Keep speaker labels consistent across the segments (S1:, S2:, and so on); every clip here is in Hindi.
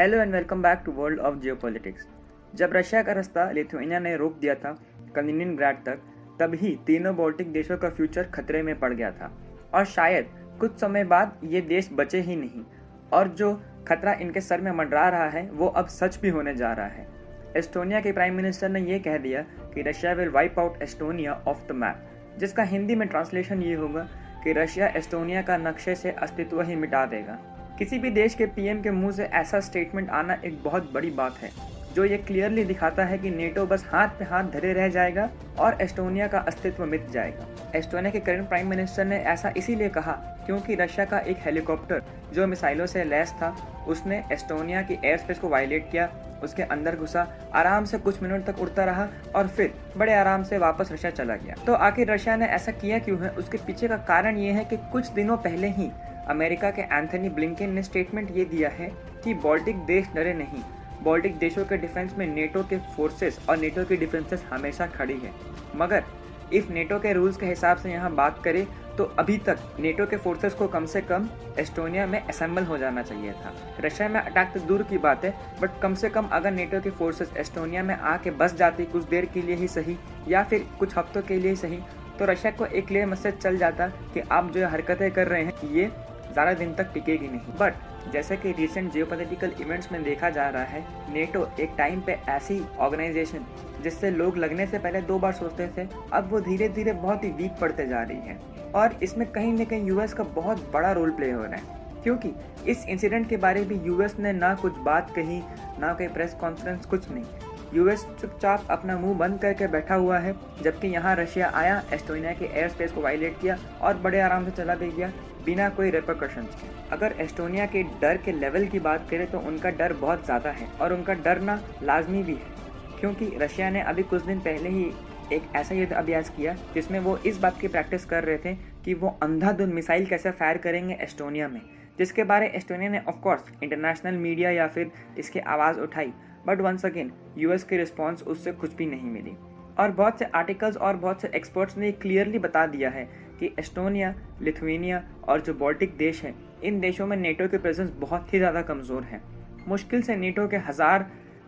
S1: Hello and welcome back to world of geopolitics जब रशिया का रास्ता लिथुआनिया ने रोक दिया था कलिनिनग्राड तक, तभी तीनों बाल्टिक देशों का फ्यूचर खतरे में पड़ गया था। और शायद कुछ समय बाद ये देश बचे ही नहीं। और जो खतरा इनके सर में मंडरा रहा है, वो अब सच भी होने जा रहा है। एस्टोनिया के प्राइम मिनिस्टर ने यह कह दिया कि Russia will wipe out Estonia off the map जिसका हिंदी में ट्रांसलेशन ये होगा कि रशिया एस्टोनिया का नक्शे से अस्तित्व ही मिटा देगा। किसी भी देश के पीएम के मुँह से ऐसा स्टेटमेंट आना एक बहुत बड़ी बात है, जो ये क्लियरली दिखाता है कि नेटो बस हाथ पे हाथ धरे रह जाएगा और एस्टोनिया का अस्तित्व मिट जाएगा। एस्टोनिया के करंट प्राइम मिनिस्टर ने ऐसा इसीलिए कहा क्योंकि रशिया का एक हेलीकॉप्टर जो मिसाइलों से लैस था, उसने एस्टोनिया की एयर स्पेस को वायलेट किया, उसके अंदर घुसा, आराम से कुछ मिनट तक उड़ता रहा और फिर बड़े आराम से वापस रशिया चला गया। तो आखिर रशिया ने ऐसा किया क्यों है? उसके पीछे का कारण ये है कि कुछ दिनों पहले ही अमेरिका के एंथनी ब्लिंकन ने स्टेटमेंट ये दिया है कि बॉल्टिक देश डरे नहीं। बॉल्टिक देशों के डिफेंस में नेटो के फोर्सेस और नेटो की डिफेंसेस हमेशा खड़ी है। मगर, इफ़ नेटो के रूल्स के हिसाब से यहाँ बात करें तो अभी तक नेटो के फोर्सेस को कम से कम एस्टोनिया में असेंबल हो जाना चाहिए था। रशिया में अटैक तो दूर की बात है बट कम से कम अगर नेटो के फोर्सेस एस्टोनिया में आके बस जाती कुछ देर के लिए ही सही, या फिर कुछ हफ्तों के लिए सही तो रशिया को एक क्लियर मैसेज चल जाता कि आप जो हरकतें कर रहे हैं, ये ज़्यादा दिन तक टिकेगी नहीं। बट जैसे कि रिसेंट जियोपोलिटिकल इवेंट्स में देखा जा रहा है नेटो एक टाइम पे ऐसी ऑर्गेनाइजेशन जिससे लोग लगने से पहले दो बार सोचते थे, अब वो धीरे धीरे बहुत ही वीक पड़ते जा रही है। और इसमें कहीं न कहीं यूएस का बहुत बड़ा रोल प्ले हो रहा है। क्योंकि इस इंसिडेंट के बारे में यूएस ने ना कुछ बात कही, ना कोई प्रेस कॉन्फ्रेंस कुछ नहीं। यूएस चुपचाप अपना मुँह बंद करके बैठा हुआ है, जबकि यहाँ रशिया आया, एस्टोनिया के एयर स्पेस को वायलेट किया और बड़े आराम से चला भी गया, बिना कोई रेपोकशन के। अगर एस्टोनिया के डर के लेवल की बात करें तो उनका डर बहुत ज़्यादा है, और उनका डरना लाजमी भी है, क्योंकि रशिया ने अभी कुछ दिन पहले ही एक ऐसा युद्ध अभ्यास किया, जिसमें वो इस बात की प्रैक्टिस कर रहे थे कि वो अंधाधुंध मिसाइल कैसे फायर करेंगे एस्टोनिया में, जिसके बारे एस्टोनिया ने ऑफकोर्स इंटरनेशनल मीडिया या फिर इसकी आवाज़ उठाई बट वंस अगेन यूएस की रिस्पॉन्स उससे कुछ भी नहीं मिली। और बहुत से आर्टिकल्स और बहुत से एक्सपर्ट्स ने क्लियरली बता दिया है कि एस्टोनिया लिथुनिया और जो बॉल्टिक देश हैं, इन देशों में नेटो की प्रेजेंस बहुत ही ज़्यादा कमज़ोर है। मुश्किल से नेटो के हज़ार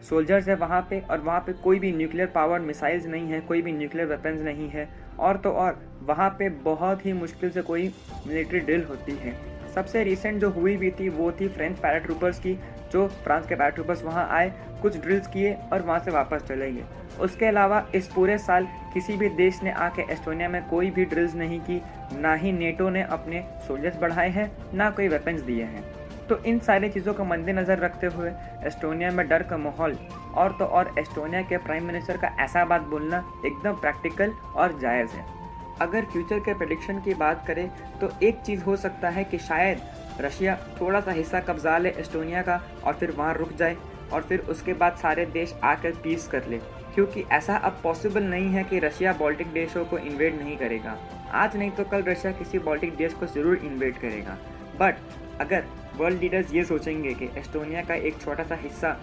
S1: सोल्जर्स है वहाँ पे और वहाँ पे कोई भी न्यूक्लियर पावर मिसाइल्स नहीं है, कोई भी न्यूक्लियर वेपन्स नहीं है। और तो और, वहाँ पे बहुत ही मुश्किल से कोई मिलिट्री ड्रिल होती है। सबसे रिसेंट जो हुई भी थी वो थी फ्रेंच पैराट्रूपर्स की जो फ्रांस के पैराट्रूपर्स वहाँ आए, कुछ ड्रिल्स किए और वहाँ से वापस चले गए। उसके अलावा इस पूरे साल किसी भी देश ने आके एस्टोनिया में कोई भी ड्रिल्स नहीं की, ना ही नेटो ने अपने सोल्जर्स बढ़ाए हैं, ना कोई वेपन्स दिए हैं। तो इन सारी चीज़ों को मद्देनज़र रखते हुए एस्टोनिया में डर का माहौल और तो और एस्टोनिया के प्राइम मिनिस्टर का ऐसा बात बोलना एकदम प्रैक्टिकल और जायज़ है। अगर फ्यूचर के प्रडिक्शन की बात करें तो एक चीज़ हो सकता है कि शायद रशिया थोड़ा सा हिस्सा कब्जा ले एस्टोनिया का और फिर वहाँ रुक जाए और फिर उसके बाद सारे देश आकर पीस कर ले। क्योंकि ऐसा अब पॉसिबल नहीं है कि रशिया बाल्टिक देशों को इन्वेड नहीं करेगा। आज नहीं तो कल रशिया किसी बाल्टिक देश को ज़रूर इन्वेड करेगा। बट अगर वर्ल्ड लीडर्स ये सोचेंगे कि एस्टोनिया का एक छोटा सा हिस्सा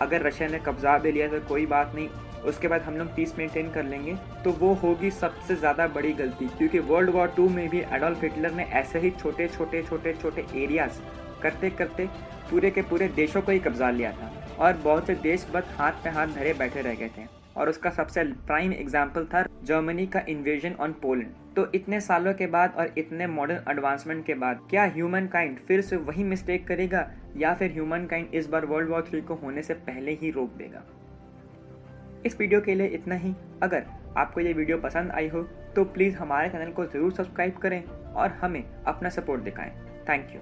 S1: अगर रशिया ने कब्जा भी लिया तो कोई बात नहीं। उसके बाद हम लोग पीस मेंटेन कर लेंगे तो वो होगी सबसे ज़्यादा बड़ी गलती, क्योंकि वर्ल्ड वॉर टू में भी एडोल्फ हिटलर ने ऐसे ही छोटे छोटे छोटे छोटे एरियाज़ करते करते पूरे के पूरे देशों को ही कब्जा लिया था, और बहुत से देश बस हाथ पे हाथ धरे बैठे रह गए थे। और उसका सबसे प्राइम एग्ज़ाम्पल था जर्मनी का इन्वेजन ऑन पोलैंड तो इतने सालों के बाद और इतने मॉडर्न एडवांसमेंट के बाद, क्या ह्यूमन काइंड फिर से वही मिस्टेक करेगा, या फिर ह्यूमन काइंड इस बार वर्ल्ड वॉर थ्री को होने से पहले ही रोक देगा? इस वीडियो के लिए इतना ही। अगर आपको ये वीडियो पसंद आई हो तो प्लीज़ हमारे चैनल को ज़रूर सब्सक्राइब करें और हमें अपना सपोर्ट दिखाएँ। Thank you.